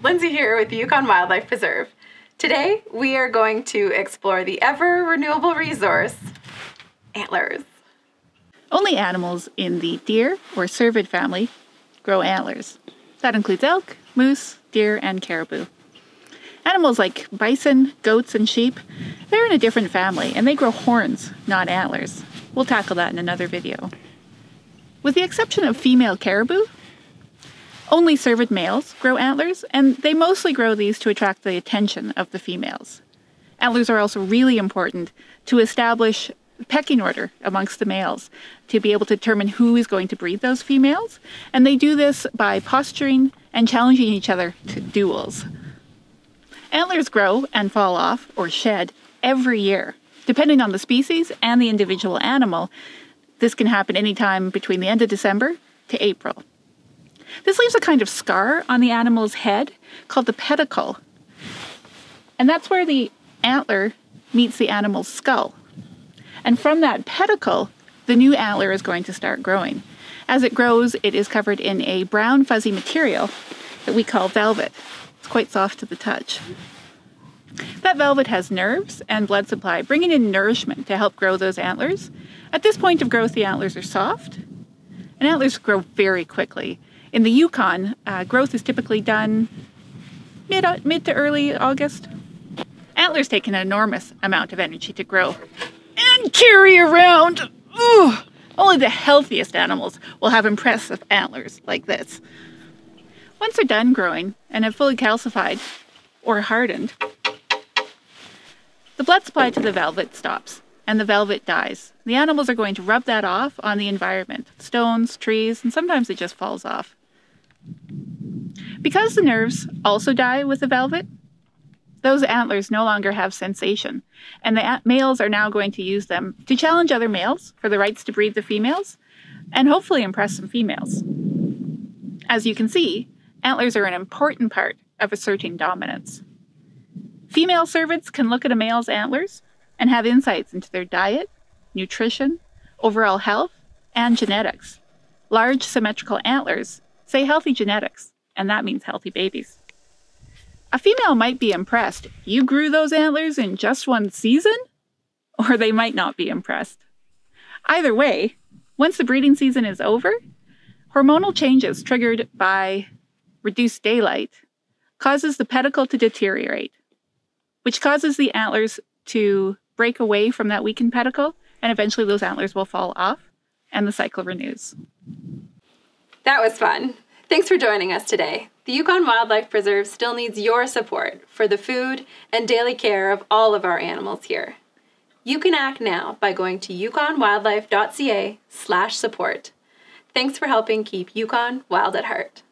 Lindsay here with Yukon Wildlife Preserve. Today we are going to explore the ever renewable resource, antlers. Only animals in the deer or cervid family grow antlers. That includes elk, moose, deer, and caribou. Animals like bison, goats, and sheep, they're in a different family and they grow horns, not antlers. We'll tackle that in another video. With the exception of female caribou, only cervid males grow antlers, and they mostly grow these to attract the attention of the females. Antlers are also really important to establish pecking order amongst the males to be able to determine who is going to breed those females. And they do this by posturing and challenging each other to duels. Antlers grow and fall off or shed every year, depending on the species and the individual animal. This can happen anytime between the end of December to April. This leaves a kind of scar on the animal's head called the pedicle. And that's where the antler meets the animal's skull. And from that pedicle, the new antler is going to start growing. As it grows, it is covered in a brown fuzzy material that we call velvet. It's quite soft to the touch. That velvet has nerves and blood supply, bringing in nourishment to help grow those antlers. At this point of growth, the antlers are soft, and antlers grow very quickly. In the Yukon, uh, growth is typically done mid, uh, mid to early August. Antlers take an enormous amount of energy to grow and carry around. Ooh, only the healthiest animals will have impressive antlers like this. Once they're done growing and have fully calcified or hardened, the blood supply to the velvet stops and the velvet dies. The animals are going to rub that off on the environment stones, trees, and sometimes it just falls off. Because the nerves also die with the velvet, those antlers no longer have sensation, and the males are now going to use them to challenge other males for the rights to breed the females and hopefully impress some females. As you can see, antlers are an important part of asserting dominance. Female cervids can look at a male's antlers and have insights into their diet, nutrition, overall health, and genetics. Large symmetrical antlers say healthy genetics, and that means healthy babies. A female might be impressed. You grew those antlers in just one season? Or they might not be impressed. Either way, once the breeding season is over, hormonal changes triggered by reduced daylight causes the pedicle to deteriorate, which causes the antlers to break away from that weakened pedicle, and eventually those antlers will fall off and the cycle renews. That was fun. Thanks for joining us today. The Yukon Wildlife Preserve still needs your support for the food and daily care of all of our animals here. You can act now by going to yukonwildlife.ca slash support. Thanks for helping keep Yukon wild at heart.